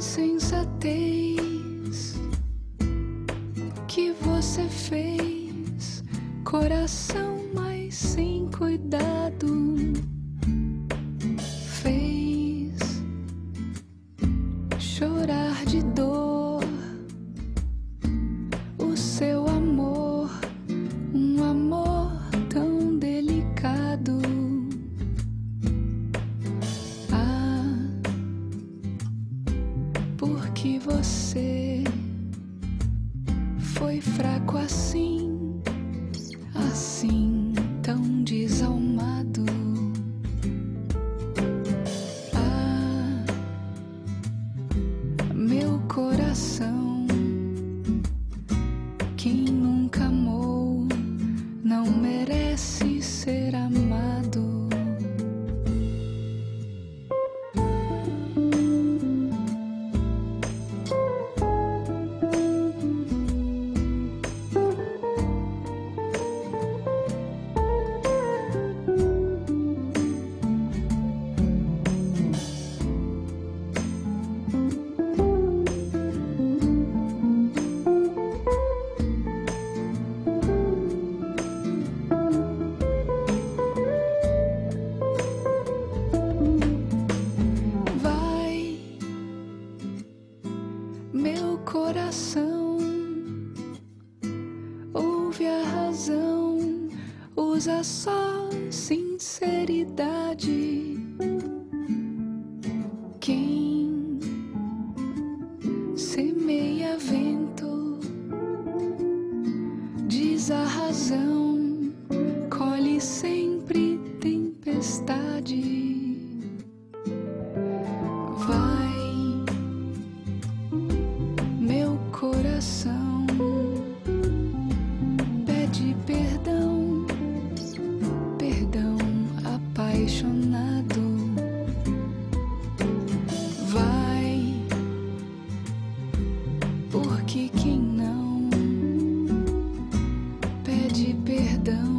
insensatez que você fez, coração, mas sem cuidado, porque você foi fraco assim, assim, tão desalmado. Ah, meu coração, meu coração. Ouve a razão, usa só sinceridade. Quem semeia vento, diz a razão, colhe sempre tempestade. Porque quem não pede perdão.